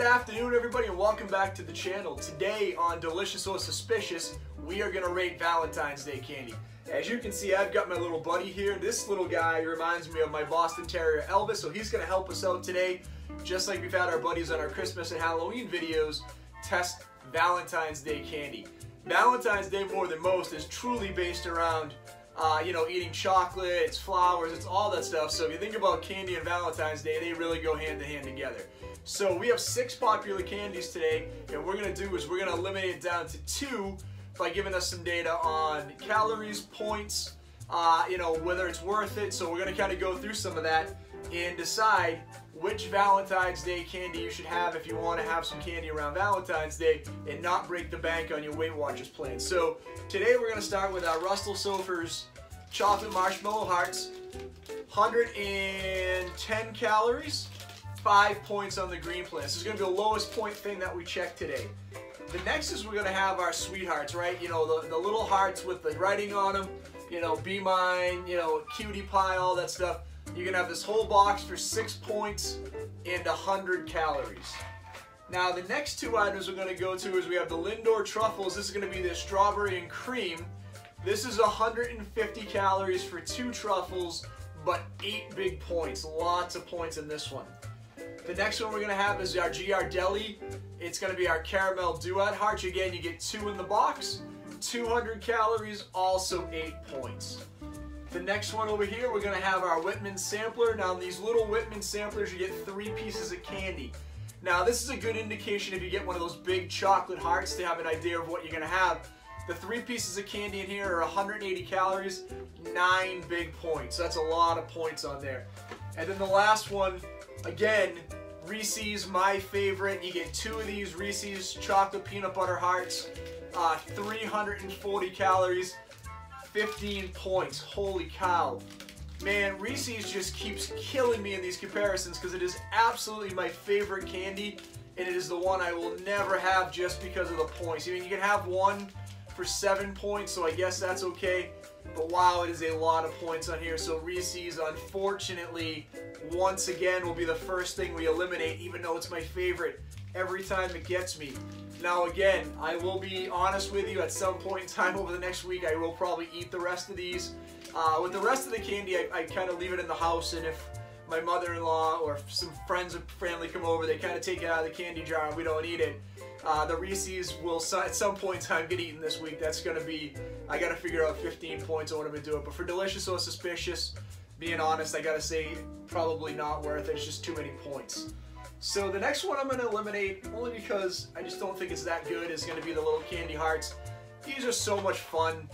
afternoon, everybody, and welcome back to the channel. Today on Delicious or Suspicious, we are going to rate Valentine's Day candy. As you can see, I've got my little buddy here. This little guy reminds me of my Boston Terrier, Elvis, so he's going to help us out today. Just like we've had our buddies on our Christmas and Halloween videos, test Valentine's Day candy. Valentine's Day, more than most, is truly based around uh, you know, eating chocolate, it's flowers, it's all that stuff. So if you think about candy and Valentine's Day, they really go hand in hand together. So we have six popular candies today, and what we're gonna do is we're gonna eliminate it down to two by giving us some data on calories, points, uh, you know, whether it's worth it. So we're gonna kind of go through some of that and decide which Valentine's Day candy you should have if you want to have some candy around Valentine's Day and not break the bank on your Weight Watchers plan. So today we're going to start with our Russell Stover's Chocolate Marshmallow Hearts. 110 calories, 5 points on the green plan. This is going to be the lowest point thing that we check today. The next is we're going to have our sweethearts, right? You know, the, the little hearts with the writing on them, you know, be mine, you know, cutie pie, all that stuff. You can have this whole box for six points and 100 calories. Now the next two items we're going to go to is we have the Lindor Truffles. This is going to be the strawberry and cream. This is 150 calories for two truffles, but eight big points. Lots of points in this one. The next one we're going to have is our Ghirardelli. It's going to be our caramel duet heart. Again, you get two in the box, 200 calories, also eight points. The next one over here, we're gonna have our Whitman sampler. Now these little Whitman samplers, you get three pieces of candy. Now this is a good indication if you get one of those big chocolate hearts to have an idea of what you're gonna have. The three pieces of candy in here are 180 calories, nine big points. That's a lot of points on there. And then the last one, again, Reese's, my favorite. You get two of these Reese's chocolate peanut butter hearts, uh, 340 calories. 15 points. Holy cow. Man, Reese's just keeps killing me in these comparisons because it is absolutely my favorite candy and it is the one I will never have just because of the points. I mean, you can have one for seven points, so I guess that's okay. But wow, it is a lot of points on here. So Reese's, unfortunately, once again, will be the first thing we eliminate, even though it's my favorite every time it gets me. Now again, I will be honest with you, at some point in time over the next week, I will probably eat the rest of these. Uh, with the rest of the candy, I, I kind of leave it in the house, and if my mother-in-law or some friends or family come over, they kind of take it out of the candy jar and we don't eat it. Uh, the Reese's will at some point in time get eaten this week. That's going to be, I got to figure out 15 points on what I'm going to do it. But for Delicious or Suspicious, being honest, I got to say probably not worth it. It's just too many points. So the next one I'm going to eliminate, only because I just don't think it's that good, is going to be the little candy hearts. These are so much fun,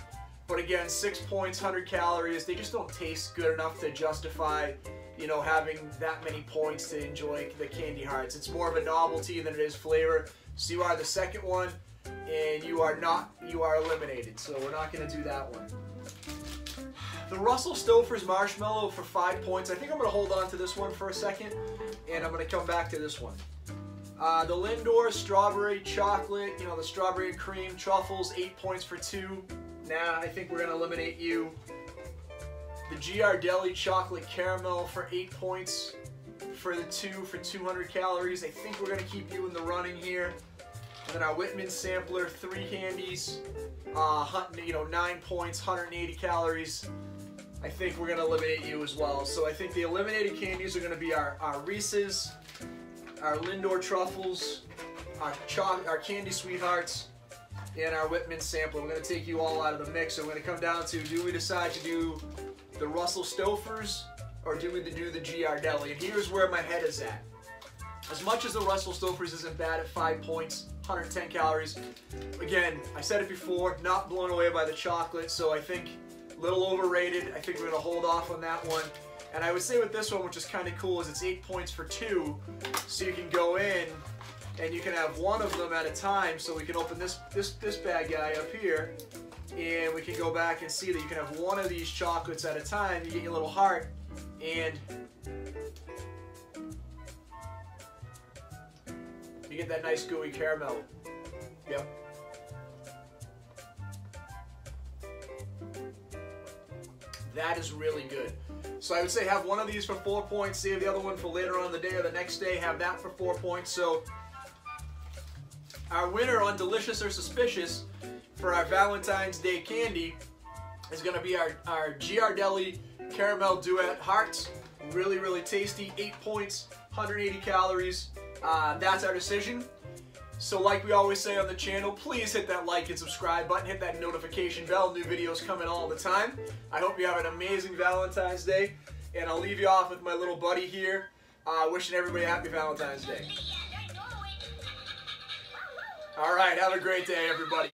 but again, 6 points, 100 calories, they just don't taste good enough to justify, you know, having that many points to enjoy the candy hearts. It's more of a novelty than it is flavor. So you are the second one, and you are not, you are eliminated. So we're not going to do that one. The Russell Stover's Marshmallow for five points. I think I'm going to hold on to this one for a second, and I'm going to come back to this one. Uh, the Lindor Strawberry Chocolate, you know, the Strawberry Cream Truffles, eight points for two. Nah, I think we're going to eliminate you. The Ghirardelli Chocolate Caramel for eight points for the two for 200 calories. I think we're going to keep you in the running here. And then our Whitman Sampler, three candies, uh, you know, nine points, 180 calories. I think we're to eliminate you as well. So I think the eliminated candies are to be our, our Reese's, our Lindor Truffles, our, our Candy Sweethearts, and our Whitman Sampler. We're to take you all out of the mix. So we're to come down to, do we decide to do the Russell Stover's or do we do the Ghirardelli? And here's where my head is at. As much as the Russell Stover's isn't bad at 5 points, 110 calories, again, I said it before, not blown away by the chocolate, so I think little overrated. I think we're going to hold off on that one. And I would say with this one, which is kind of cool, is it's eight points for two. So you can go in and you can have one of them at a time. So we can open this, this, this bad guy up here and we can go back and see that you can have one of these chocolates at a time. You get your little heart and you get that nice gooey caramel. Yep. That is really good. So I would say have one of these for four points, save the other one for later on the day or the next day, have that for four points. So Our winner on Delicious or Suspicious for our Valentine's Day candy is going to be our, our Ghirardelli Caramel Duet Hearts. Really, really tasty. 8 points, 180 calories. Uh, that's our decision. So like we always say on the channel, please hit that like and subscribe button, hit that notification bell, new videos coming all the time. I hope you have an amazing Valentine's Day, and I'll leave you off with my little buddy here, uh, wishing everybody a happy Valentine's Day. All right, have a great day, everybody.